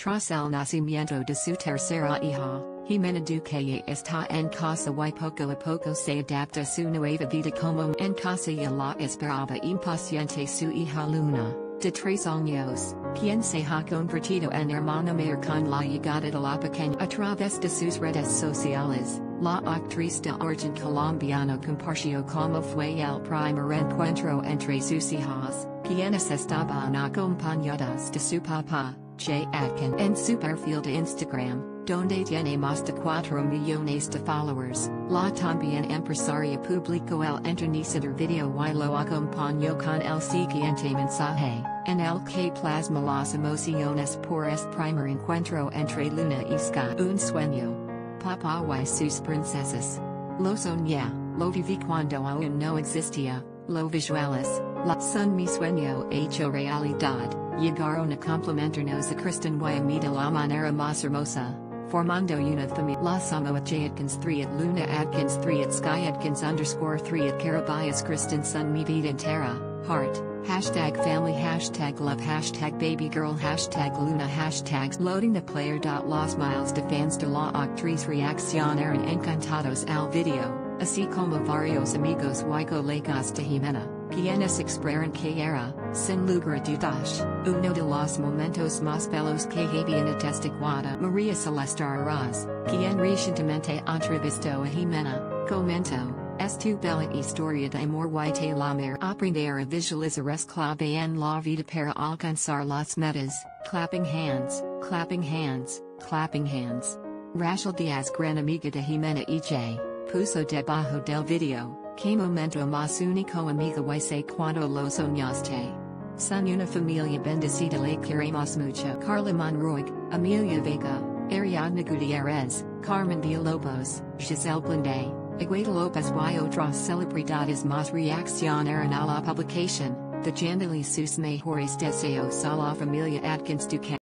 Tras el nacimiento de su tercera hija, Ximena Duque está en casa y poco a poco se adapta su nueva vida como en casa y la esperaba impaciente su hija Luna, de tres años, quien se ha convertido en hermana mayor con la llegada de la pequeña a través de sus redes sociales. La actriz de origen colombiano compartió como fue el primer encuentro entre sus hijas, quienes estaban acompañadas de su papá, Jay Atkin en Superfield Instagram, donde tiene más de 4 millones de followers. La también empresaria publicó el entrenecedor video y lo acompañó con el siguiente mensaje, en el que plasma las emociones por este primer encuentro entre Luna y. Un sueño. Papá y sus princesas. Lo soñé, lo viví cuando aún no existía, lo visuales, son mi sueño hecho realidad, llegaron a complementarnos a Cristan y a mí de la manera más hermosa, formando una familia. La at Jay Adkins 3 at Luna Adkins 3 at Skye Adkins underscore 3 at Carabias Cristan Son Mi Vida Entera, Heart. Hashtag family hashtag love hashtag baby girl hashtag luna hashtags loading the player. Los miles de fans de la actriz reaccionaron encantados al video, así como varios amigos y colegas de Ximena, quienes expraron que era, sin lugar a dudas, uno de los momentos más bellos que habían atestiguado. María Celeste Arraz, quien recientemente entrevistó a Ximena, comentó. Es tu bella historia de amor y te la mer aprender a visualizar es clave en la vida para alcanzar las metas, clapping hands, clapping hands, clapping hands. Rashel Díaz gran amiga de Ximena y Jay, puso debajo del video, que momento más único amiga y sé cuando lo soñaste. Son una familia bendecida le queremos mucho Karla Monroig, Amelia Vega, Ariadna Gutierrez, Carmen Villalobos, Giselle Blondet, Agueda Lopez y otras celebridades más reaccionaron a la publicación, de sus mejores deseos a la familia Adkins Duque.